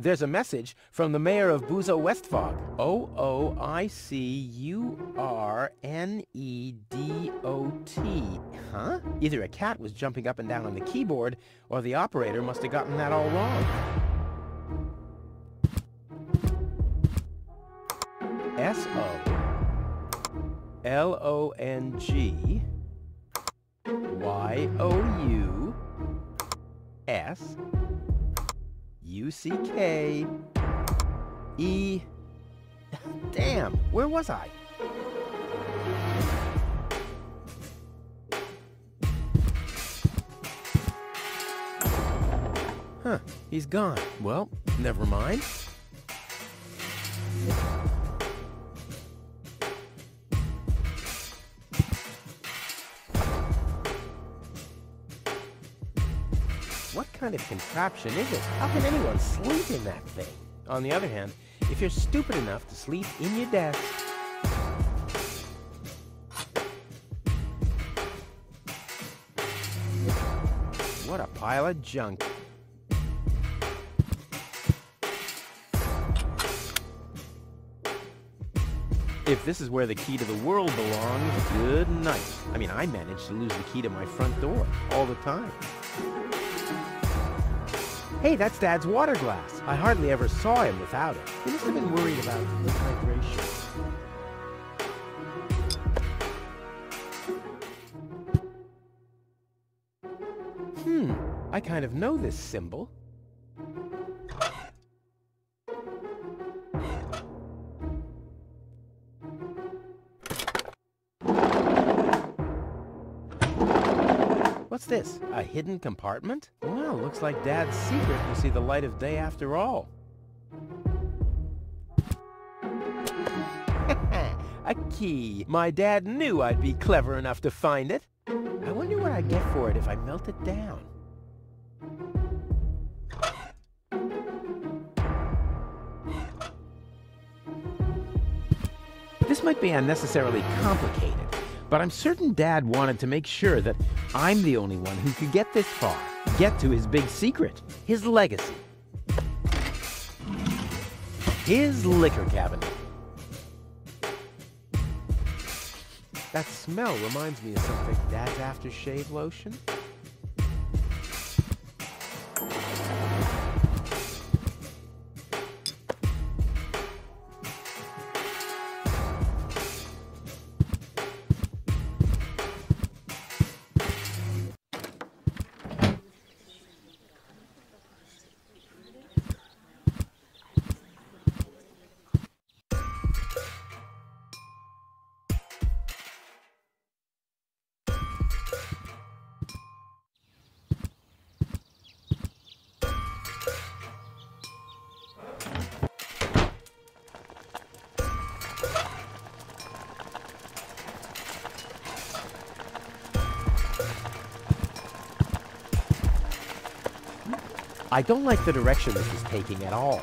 There's a message from the mayor of Buzo Westfog. O-O-I-C-U-R-N-E-D-O-T. Huh? Either a cat was jumping up and down on the keyboard, or the operator must have gotten that all wrong. S-O-L-O-N-G Y-O-U-S U-C-K E... Damn, where was I? Huh, he's gone. Well, never mind. What kind of contraption is it? How can anyone sleep in that thing? On the other hand, if you're stupid enough to sleep in your desk, what a pile of junk. If this is where the key to the world belongs, good night. I mean, I managed to lose the key to my front door all the time. Hey, that's Dad's water glass. I hardly ever saw him without it. He must have been worried about the hydration. Hmm, I kind of know this symbol. This? A hidden compartment? Well, looks like Dad's secret will see the light of day after all. a key. My dad knew I'd be clever enough to find it. I wonder what I'd get for it if I melt it down. This might be unnecessarily complicated, but I'm certain Dad wanted to make sure that I'm the only one who could get this far, get to his big secret, his legacy. His liquor cabinet. That smell reminds me of something. Dad's aftershave lotion? I don't like the direction this is taking at all.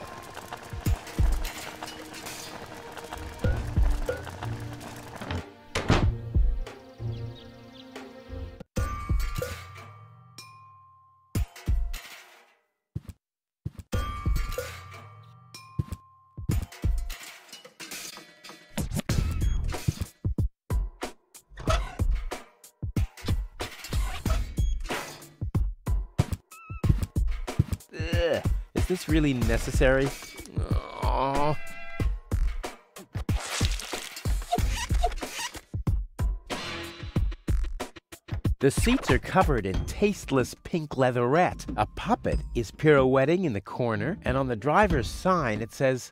Really necessary? Aw. The seats are covered in tasteless pink leatherette. A puppet is pirouetting in the corner, and on the driver's sign it says,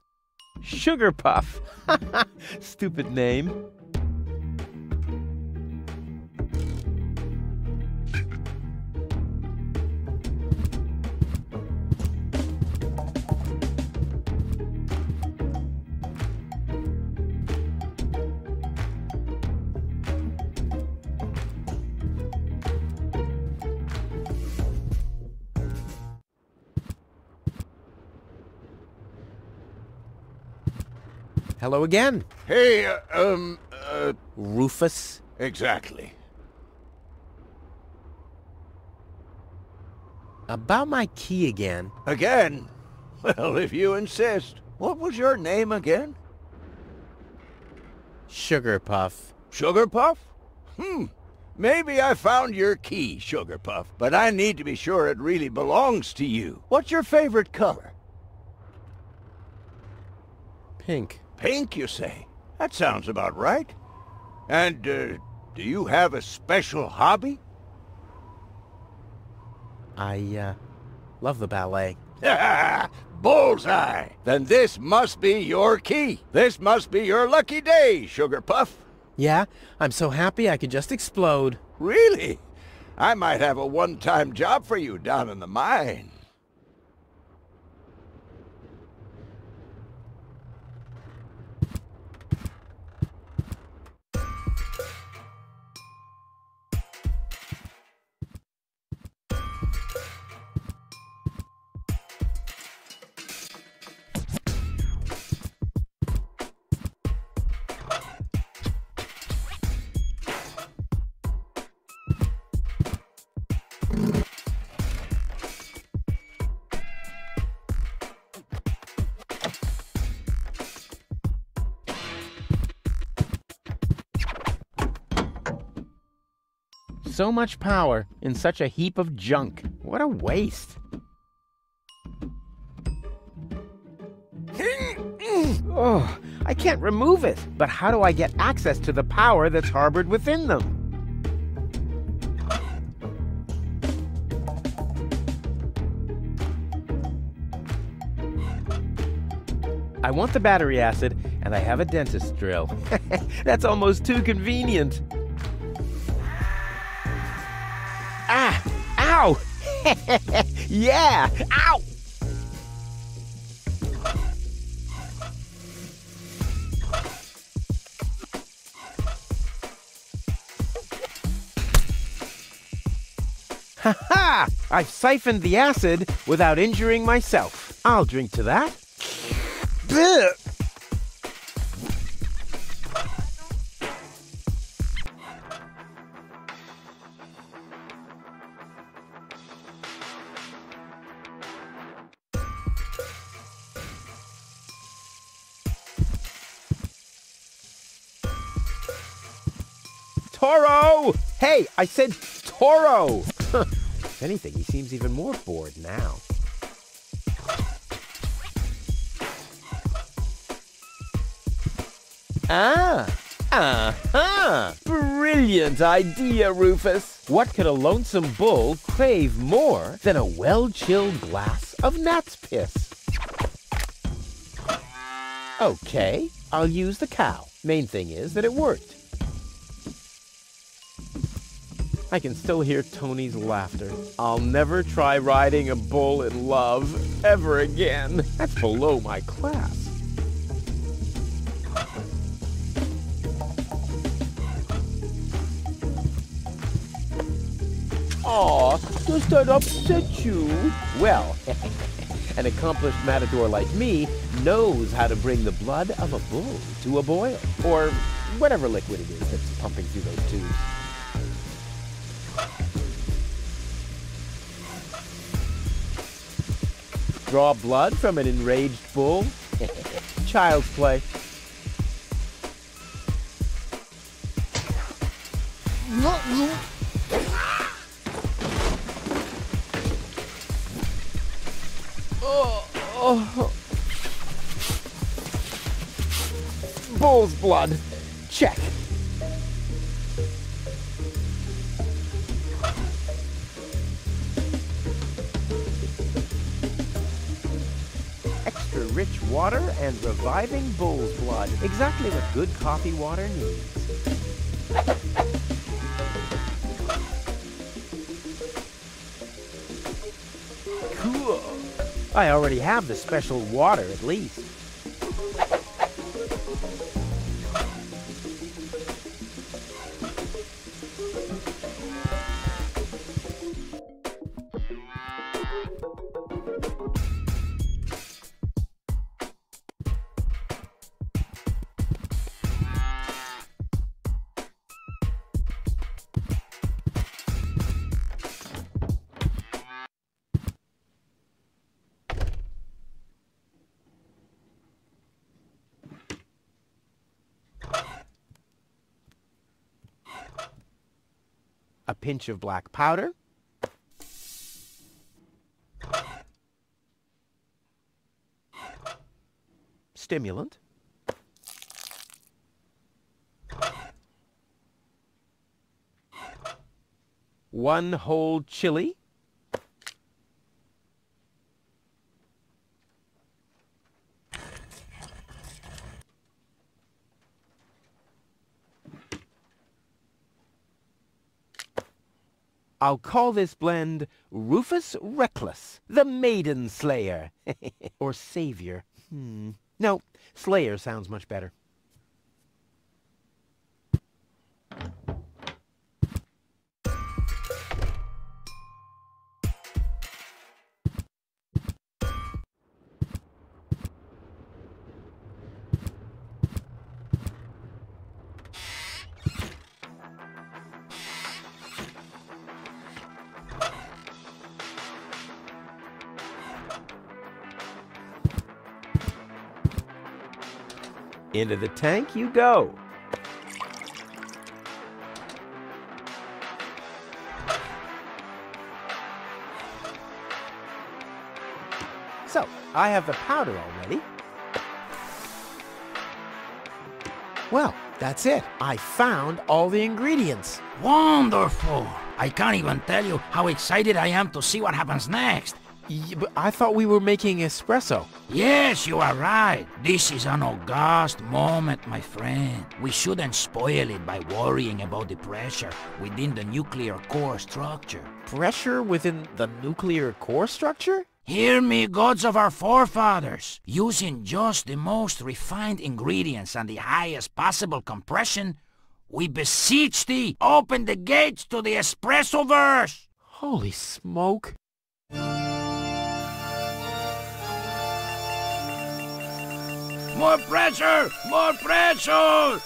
Sugar Puff. Stupid name. Hello again, Hey, uh, um, uh, Rufus. exactly. About my key again. Again? Well, if you insist. What was your name again? Sugar Puff. Sugar Puff? Hmm. Maybe I found your key, Sugar Puff, but I need to be sure it really belongs to you. What's your favorite color? Pink. Pink, you say? That sounds about right. And, uh, do you have a special hobby? I, uh, love the ballet. Bullseye! Then this must be your key. This must be your lucky day, Sugar Puff. Yeah, I'm so happy I could just explode. Really? I might have a one-time job for you down in the mine. So much power in such a heap of junk. What a waste. oh, I can't remove it. But how do I get access to the power that's harbored within them? I want the battery acid, and I have a dentist drill. That's almost too convenient. yeah! Ow! Ha ha! I've siphoned the acid without injuring myself. I'll drink to that. Blech. Hey, I said Toro! if anything, he seems even more bored now. Ah! Uh-huh! Brilliant idea, Rufus! What could a lonesome bull crave more than a well-chilled glass of gnat's piss? Okay, I'll use the cow. Main thing is that it worked. I can still hear Toni's laughter. I'll never try riding a bull in love ever again. That's below my class. Aw, does that upset you? Well, an accomplished matador like me knows how to bring the blood of a bull to a boil, or whatever liquid it is that's pumping through those tubes. Draw blood from an enraged bull? Child's play. Oh. Bull's blood. Check. Reviving bull's blood. Exactly what good coffee water needs. Cool. I already have the special water at least. Pinch of black powder, stimulant, one whole chili, I'll call this blend Rufus Reckless, the Maiden Slayer. or Savior. Hmm. No, Slayer sounds much better. Into the tank you go. So, I have the powder already. Well, that's it. I found all the ingredients. Wonderful! I can't even tell you how excited I am to see what happens next. But I thought we were making espresso. Yes, you are right. This is an august moment, my friend. We shouldn't spoil it by worrying about the pressure within the nuclear core structure. Pressure within the nuclear core structure? Hear me, gods of our forefathers. Using just the most refined ingredients and the highest possible compression, we beseech thee, open the gates to the espresso verse! Holy smoke. More pressure! More pressure!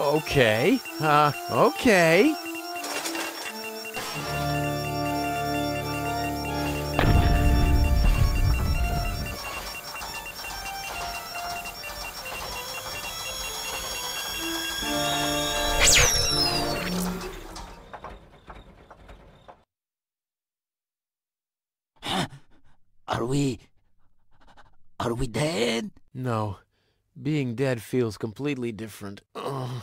Okay. Uh, okay. Are we... Are we dead? No. Being dead feels completely different. Ugh.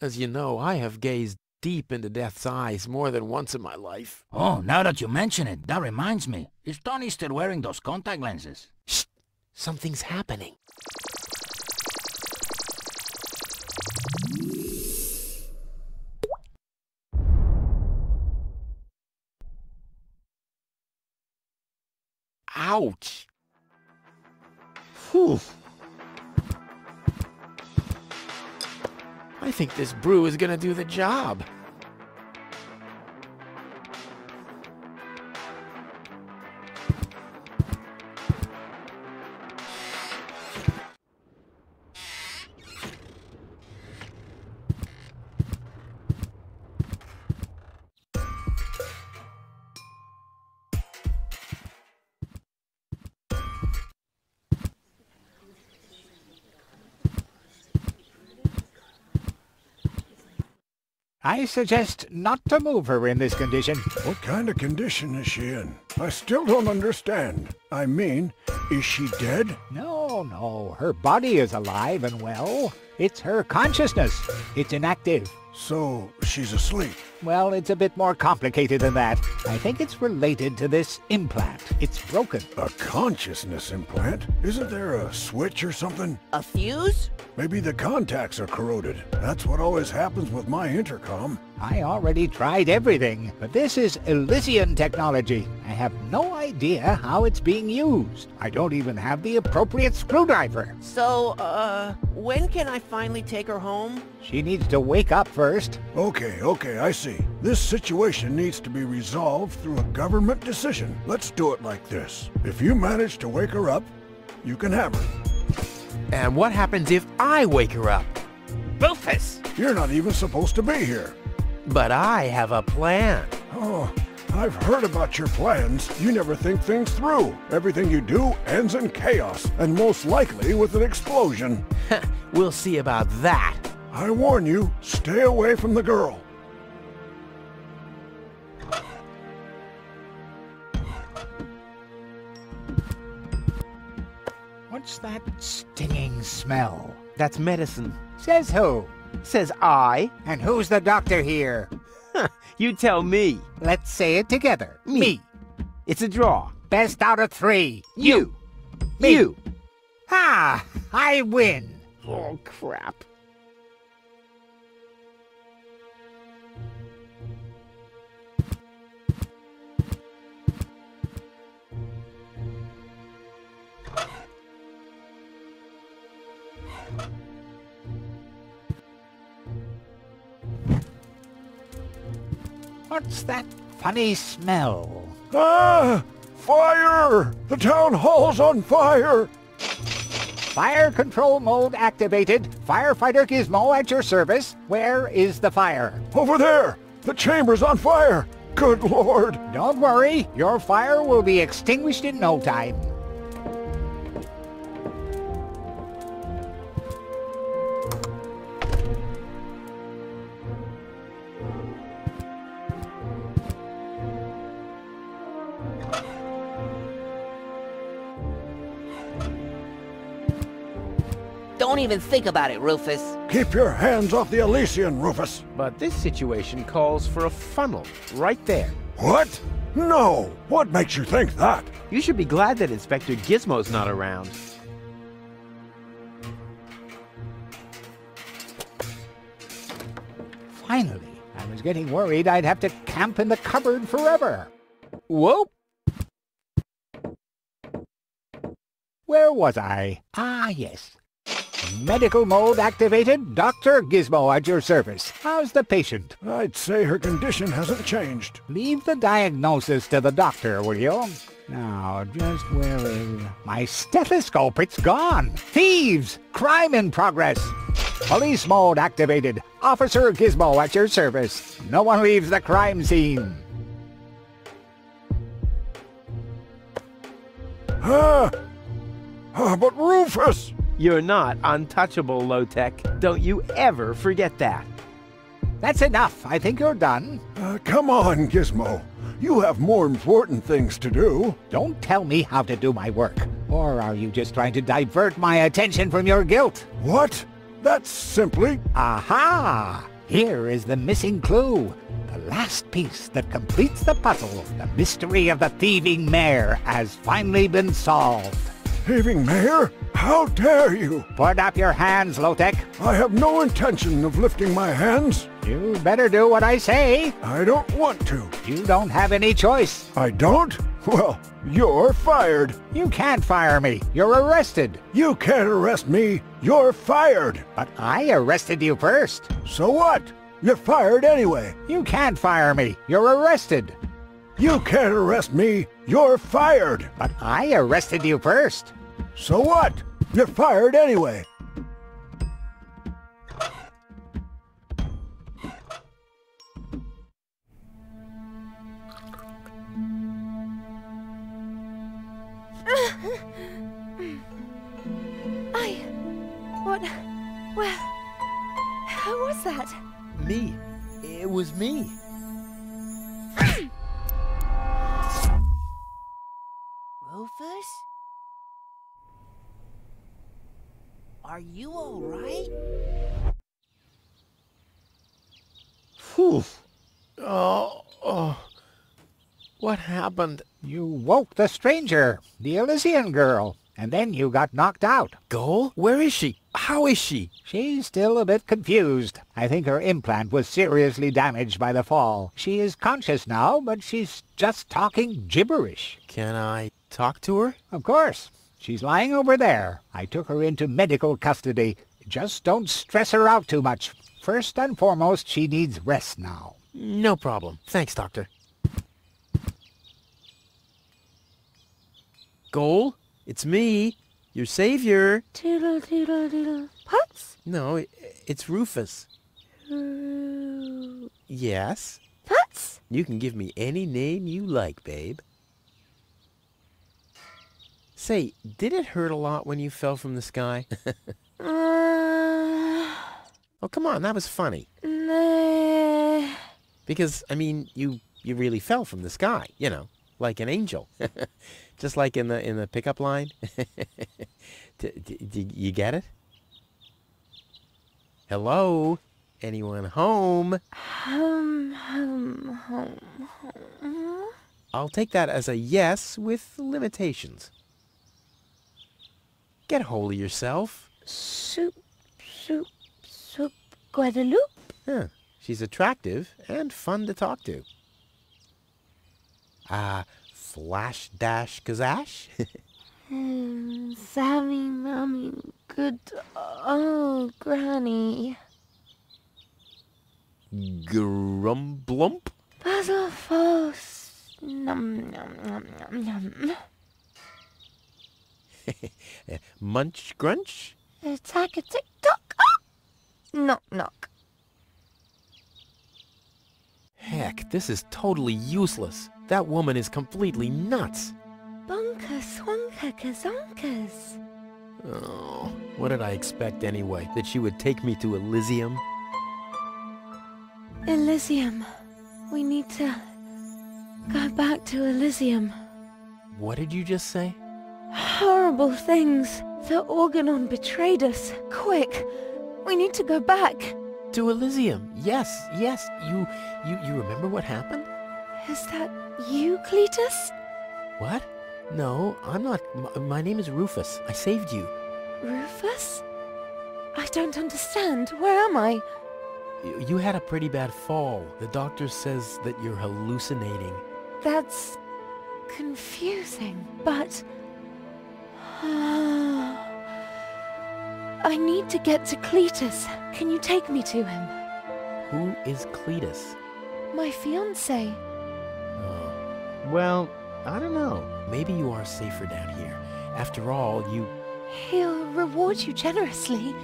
As you know, I have gazed deep into death's eyes more than once in my life. Oh, now that you mention it, that reminds me. Is Toni still wearing those contact lenses? Shh! Something's happening. Ouch! Whew. I think this brew is gonna do the job. I suggest not to move her in this condition. What kind of condition is she in? I still don't understand. I mean, is she dead? No, no, her body is alive and well. It's her consciousness. It's inactive. So, she's asleep. Well, it's a bit more complicated than that. I think it's related to this implant. It's broken. A consciousness implant? Isn't there a switch or something? A fuse? Maybe the contacts are corroded. That's what always happens with my intercom. I already tried everything, but this is Elysian technology. I have no idea how it's being used. I don't even have the appropriate screwdriver. So, uh, when can I finally take her home? She needs to wake up first. Okay, okay, I see. This situation needs to be resolved through a government decision. Let's do it like this. If you manage to wake her up, you can have her. And what happens if I wake her up? Rufus! You're not even supposed to be here. But I have a plan. Oh, I've heard about your plans. You never think things through. Everything you do ends in chaos, and most likely with an explosion. we'll see about that. I warn you, stay away from the girl. What's that stinging smell? That's medicine. Says who? Says I. And who's the doctor here? You tell me. Let's say it together. Me. It's a draw. Best out of three. You. Me. You. Ha! I win. Oh, crap. What's that funny smell? Ah! Fire! The town hall's on fire! Fire control mode activated. Firefighter Gizmo at your service. Where is the fire? Over there! The chamber's on fire! Good lord! Don't worry, your fire will be extinguished in no time. Even think about it, Rufus. Keep your hands off the Elysian, Rufus! But this situation calls for a funnel right there. What? No! What makes you think that? You should be glad that Inspector Gizmo's not around. Finally, I was getting worried I'd have to camp in the cupboard forever. Whoa! Where was I? Ah, yes. Medical mode activated. Dr. Gizmo at your service. How's the patient? I'd say her condition hasn't changed. Leave the diagnosis to the doctor, will you? Now, just where is... My stethoscope, it's gone! Thieves! Crime in progress! Police mode activated. Officer Gizmo at your service. No one leaves the crime scene. Ah! Ah, but Rufus! You're not untouchable, low-tech. Don't you ever forget that. That's enough. I think you're done. Uh, come on, Gizmo. You have more important things to do. Don't tell me how to do my work. Or are you just trying to divert my attention from your guilt? What? That's simply... Aha! Here is the missing clue. The last piece that completes the puzzle. The mystery of the thieving mare has finally been solved. Thieving Mayor? How dare you! Put up your hands, Lotek. I have no intention of lifting my hands. You better do what I say. I don't want to. You don't have any choice. I don't? Well, you're fired. You can't fire me. You're arrested. You can't arrest me. You're fired. But I arrested you first. So what? You're fired anyway. You can't fire me. You're arrested. You can't arrest me. You're fired. But I arrested you first. So what? You're fired anyway. I... What... Well... Who was that? Me. It was me. Rufus? Are you alright? Whew. Oh, uh, oh. Uh, what happened? You woke the stranger, the Elysian girl, and then you got knocked out. Goal? Where is she? How is she? She's still a bit confused. I think her implant was seriously damaged by the fall. She is conscious now, but she's just talking gibberish. Can I talk to her? Of course. She's lying over there. I took her into medical custody. Just don't stress her out too much. First and foremost, she needs rest now. No problem. Thanks, Doctor. Goal? It's me, your savior. Toodle toodle doodle. Putz? No, i it's Rufus. Ooh. Yes? Putz? You can give me any name you like, babe. Say, did it hurt a lot when you fell from the sky? Uh... oh, come on, that was funny. Because, I mean, you, you really fell from the sky, you know. like an angel. Just like in the in the pickup line. D- d- d- you get it? Hello? Anyone home? Home, home, home, home. I'll take that as a yes with limitations. Get hold of yourself. Soup, soup, soup, Guadeloupe. Huh. She's attractive and fun to talk to. Ah, flash dash kazash? Hmm, Sammy, mommy, good. Oh, granny. Grumblump? Basil Falls. Num, num, num, num, num. Munch grunch? Attack a tick tock. Ah! Knock, knock. Heck, this is totally useless. That woman is completely nuts. Bonka, swanka, kazonkas. Oh, what did I expect anyway? That she would take me to Elysium? Elysium. We need to go back to Elysium. What did you just say? Horrible things. The Organon betrayed us. Quick. We need to go back. To Elysium. Yes, yes. You, you, you remember what happened? Is that you, Cletus? What? No, I'm not. M- my name is Rufus. I saved you. Rufus? I don't understand. Where am I? Y- You had a pretty bad fall. The doctor says that you're hallucinating. That's confusing, but... I need to get to Cletus. Can you take me to him? Who is Cletus? My fiancé. Oh. Well, I don't know. Maybe you are safer down here. After all, you... He'll reward you generously.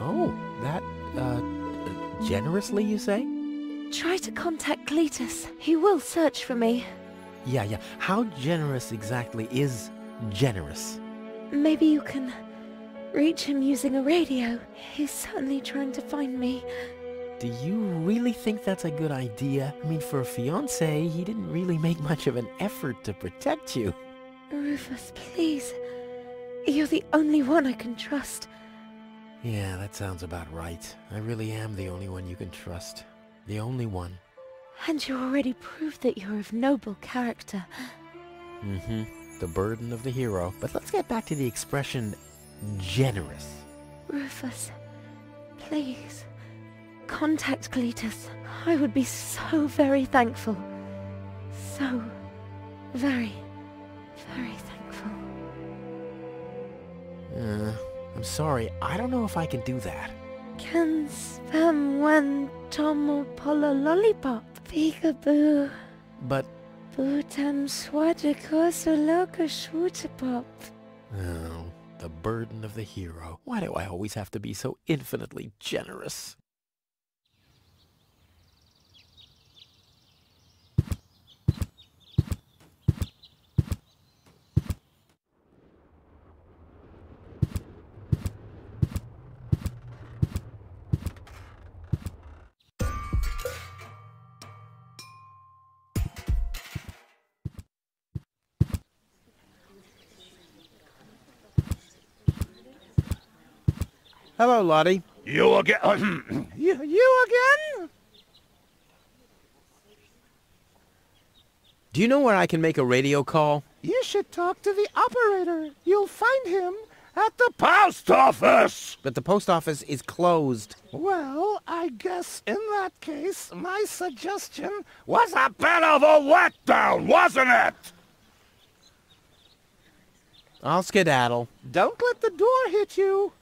Oh, that, uh, generously, you say? Try to contact Cletus. He will search for me. Yeah, yeah. How generous exactly is generous? Maybe you can reach him using a radio. He's certainly trying to find me. Do you really think that's a good idea? I mean, for a fiance, he didn't really make much of an effort to protect you. Rufus, please. You're the only one I can trust. Yeah, that sounds about right. I really am the only one you can trust. The only one. And you already proved that you're of noble character. Mm-hmm. The burden of the hero. But let's get back to the expression generous. Rufus, please. Contact Cletus. I would be so very thankful. So very, very thankful. Uh, I'm sorry. I don't know if I can do that. Can spam one tomo polo lollipop. Peekaboo. But, Bootam swadikoso loka shwootapop. oh, the burden of the hero. Why do I always have to be so infinitely generous? Hello, Lotti. You again? you, you again? Do you know where I can make a radio call? You should talk to the operator. You'll find him at the... Post office! But the post office is closed. Well, I guess in that case, my suggestion... Was a bit of a letdown, wasn't it? I'll skedaddle. Don't let the door hit you.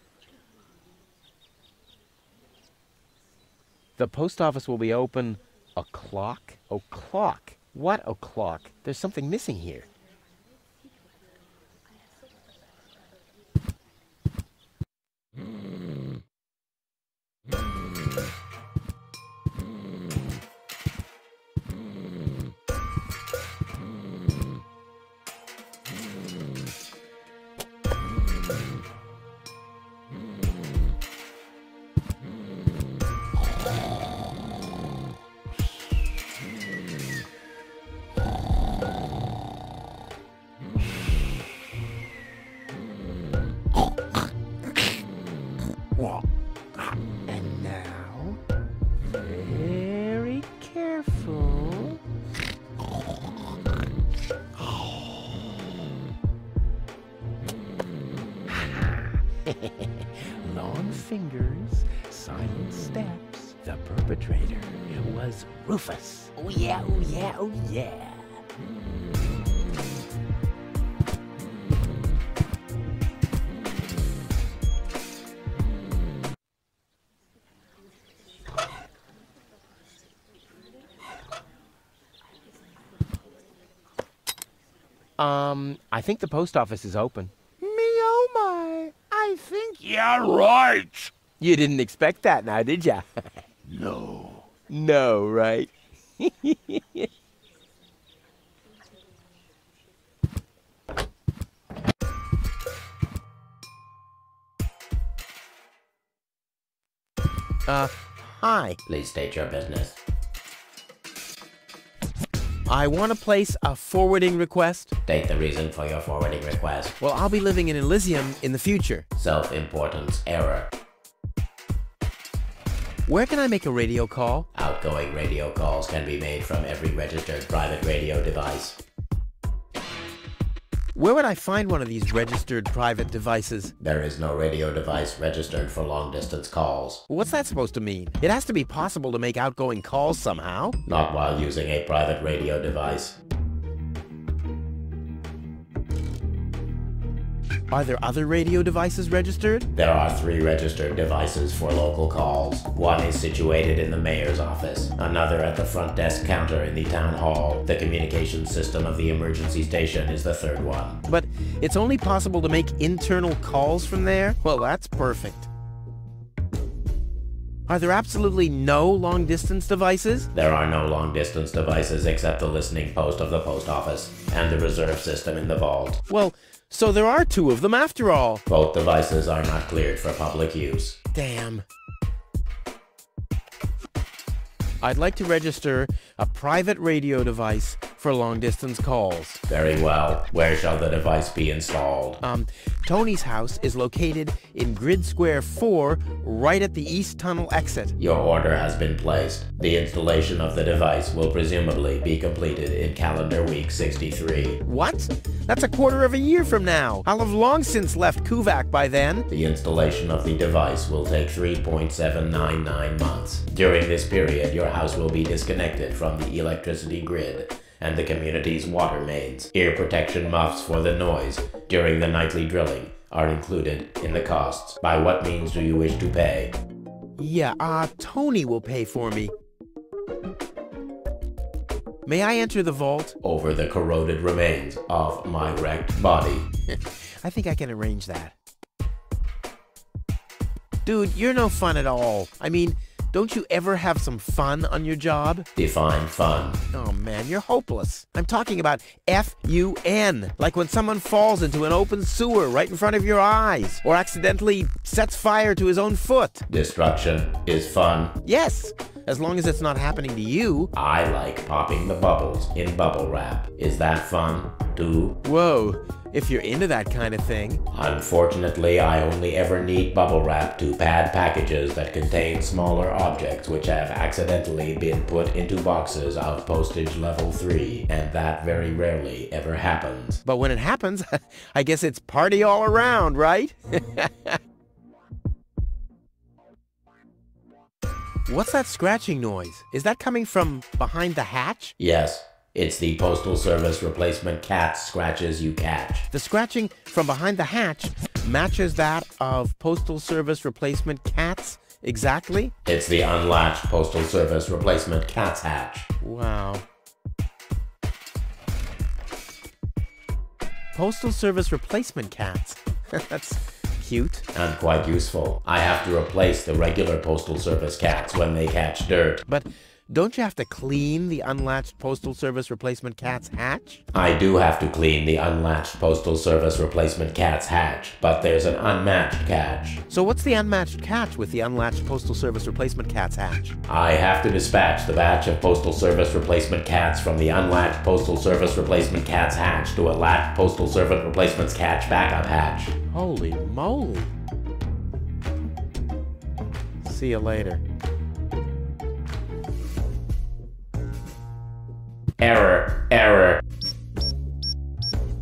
The post office will be open o'clock? O'clock? What o'clock? There's something missing here. Mm. Mm. And now, very careful. Long fingers, silent steps. The perpetrator was Rufus. Oh yeah, oh yeah, oh yeah. Um, I think the post office is open. Me oh my, I think you're right. You didn't expect that now, did ya? No. no, right? uh, hi. Please state your business. I want to place a forwarding request. State the reason for your forwarding request. Well, I'll be living in Elysium in the future. Self-importance error. Where can I make a radio call? Outgoing radio calls can be made from every registered private radio device. Where would I find one of these registered private devices? There is no radio device registered for long-distance calls. What's that supposed to mean? It has to be possible to make outgoing calls somehow. Not while using a private radio device. Are there other radio devices registered? There are three registered devices for local calls. One is situated in the mayor's office, another at the front desk counter in the town hall. The communication system of the emergency station is the third one. But it's only possible to make internal calls from there? Well, that's perfect. Are there absolutely no long distance devices? There are no long distance devices except the listening post of the post office and the reserve system in the vault. Well, so there are two of them after all. Both devices are not cleared for public use. Damn. I'd like to register a private radio device for long distance calls. Very well. Where shall the device be installed? Um, Toni's house is located in Grid Square 4, right at the East Tunnel exit. Your order has been placed. The installation of the device will presumably be completed in calendar week 63. What? That's a quarter of a year from now. I'll have long since left Kuvaq by then. The installation of the device will take 3.799 months. During this period, your house will be disconnected from the electricity grid and the community's water mains. Ear protection muffs for the noise during the nightly drilling are included in the costs. By what means do you wish to pay? Yeah, uh, Toni will pay for me. May I enter the vault? Over the corroded remains of my wrecked body. I think I can arrange that. Dude, you're no fun at all. I mean, don't you ever have some fun on your job? Define fun. Oh man, you're hopeless. I'm talking about F-U-N. Like when someone falls into an open sewer right in front of your eyes, or accidentally sets fire to his own foot. Destruction is fun. Yes, as long as it's not happening to you. I like popping the bubbles in bubble wrap. Is that fun, too? Whoa, if you're into that kind of thing. Unfortunately, I only ever need bubble wrap to pad packages that contain smaller objects which have accidentally been put into boxes of postage level 3, and that very rarely ever happens. But when it happens, I guess it's party all around, right? What's that scratching noise? Is that coming from behind the hatch? Yes, it's the Postal Service replacement cat scratches you catch. The scratching from behind the hatch matches that of Postal Service replacement cats exactly? It's the unlatched Postal Service replacement cat's hatch. Wow. Postal Service replacement cats. That's cute. And quite useful. I have to replace the regular Postal Service cats when they catch dirt. But don't you have to clean the unlatched Postal Service replacement cat's hatch? I do have to clean the unlatched Postal Service replacement cat's hatch, but there's an unmatched catch. So what's the unmatched catch with the unlatched Postal Service replacement cat's hatch? I have to dispatch the batch of Postal Service replacement cats from the unlatched Postal Service replacement cat's hatch to a latched Postal Service replacement's catch backup hatch. Holy moly. See you later. Error, error.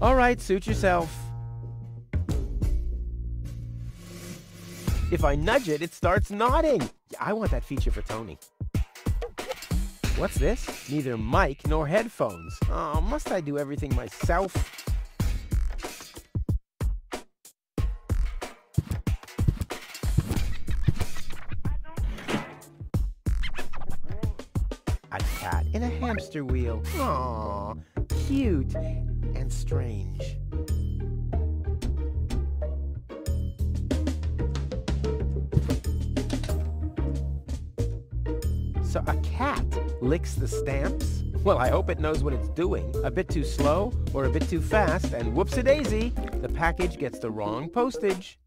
All right, suit yourself. If I nudge it, it starts nodding. I want that feature for Toni. What's this? Neither mic nor headphones. Oh, must I do everything myself? Hamster wheel. Aw, cute and strange. So a cat licks the stamps? Well, I hope it knows what it's doing. A bit too slow or a bit too fast, and whoops-a-daisy, the package gets the wrong postage.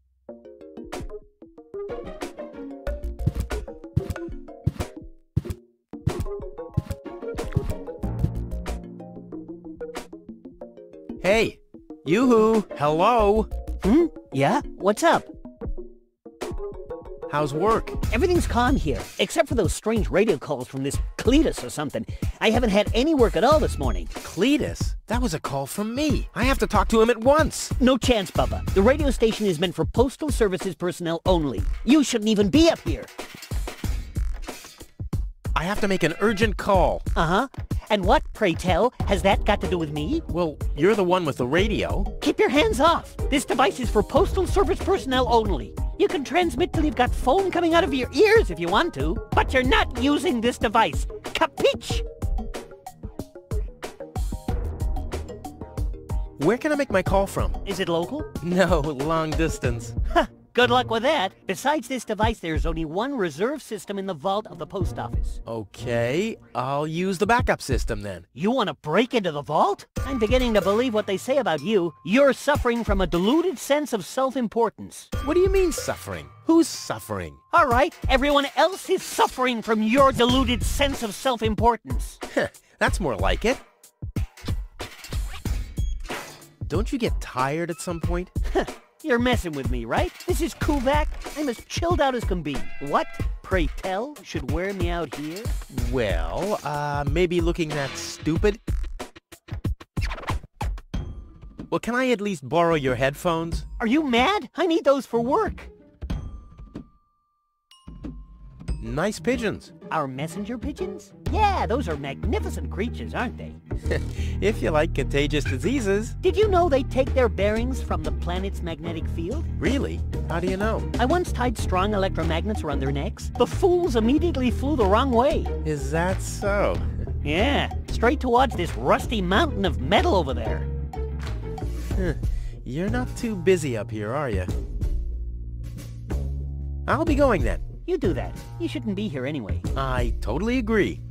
Hey, yoo-hoo, hello. Hmm? Yeah? What's up? How's work? Everything's calm here, except for those strange radio calls from this Cletus or something. I haven't had any work at all this morning. Cletus? That was a call from me. I have to talk to him at once. No chance, Bubba. The radio station is meant for postal services personnel only. You shouldn't even be up here. I have to make an urgent call. Uh-huh. And what, pray tell, has that got to do with me? Well, you're the one with the radio. Keep your hands off. This device is for postal service personnel only. You can transmit till you've got foam coming out of your ears if you want to, but you're not using this device. Capiche? Where can I make my call from? Is it local? No, long distance. Ha! Good luck with that. Besides this device, there's only one reserve system in the vault of the post office. Okay, I'll use the backup system then. You want to break into the vault? I'm beginning to believe what they say about you. You're suffering from a deluded sense of self-importance. What do you mean suffering? Who's suffering? All right, everyone else is suffering from your deluded sense of self-importance. That's more like it. Don't you get tired at some point? You're messing with me, right? This is Kuvaq. I'm as chilled out as can be. What, pray tell, should wear me out here? Well, uh, maybe looking that stupid? Well, can I at least borrow your headphones? Are you mad? I need those for work. Nice pigeons. Our messenger pigeons? Yeah, those are magnificent creatures, aren't they? if you like contagious diseases. Did you know they take their bearings from the planet's magnetic field? Really? How do you know? I once tied strong electromagnets around their necks. The fools immediately flew the wrong way. Is that so? Yeah, straight towards this rusty mountain of metal over there. You're not too busy up here, are you? I'll be going then. You do that. You shouldn't be here anyway. I totally agree.